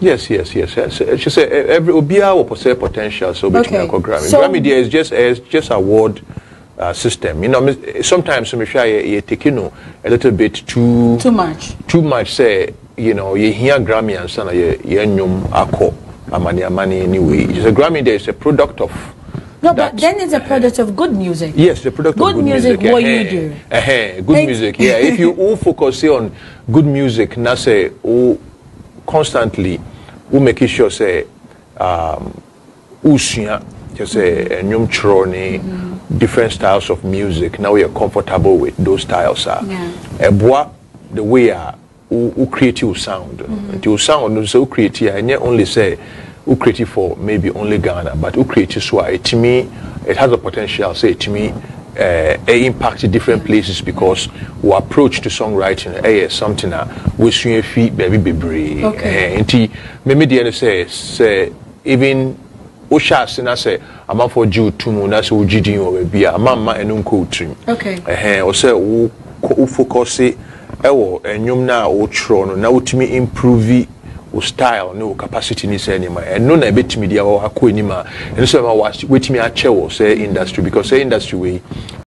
Yes, yes, yes. yes. Just uh, every Obia will possess potential, so between Okay. Grammy. So- Grammy there is just is just award uh, system. You know, me- sometimes we try you take you know a little bit too Too much. too much. Say you know you hear Grammy and sana you you nyum ako amani amani anyway. It's a Grammy there is a product of. No, that- but then it's a product of good music. Yes, the product Good of good music, music. what you eh, do. eh, eh, good Thank- music. Yeah, if you all focus on good music, na say oh, constantly, we make sure say um, just say enyum choro ne different styles of music. Now we are comfortable with those styles. Ah, Yeah. Eboa the way ah, who who create your sound. Until sound no say who create ah, and only say who create for maybe only Ghana, but who create so it me it has a potential say to me uh, impact different places because our approach to songwriting eh, is something that we see fi baby bebree. Okay. Eh, nti me deɛ no sɛ sɛ even wohyɛ ase na sɛ amanfoɔ gye wo to mu na sɛ wogye din wɔ baabi a ama mma ɛno nkɔ wo tirim Okay. ɛhɛn ɔsɛ wo wo focus ɛwɔ ɛnwom no a wotwerɛ no na wotumi improve wo style ne wo capacity ne sɛ nneɛma. Ɛno na ɛbɛtumi de akɔ anim a ɛno sɛ ma wetumi akyɛ wɔ sɛ industry because sɛ industry wei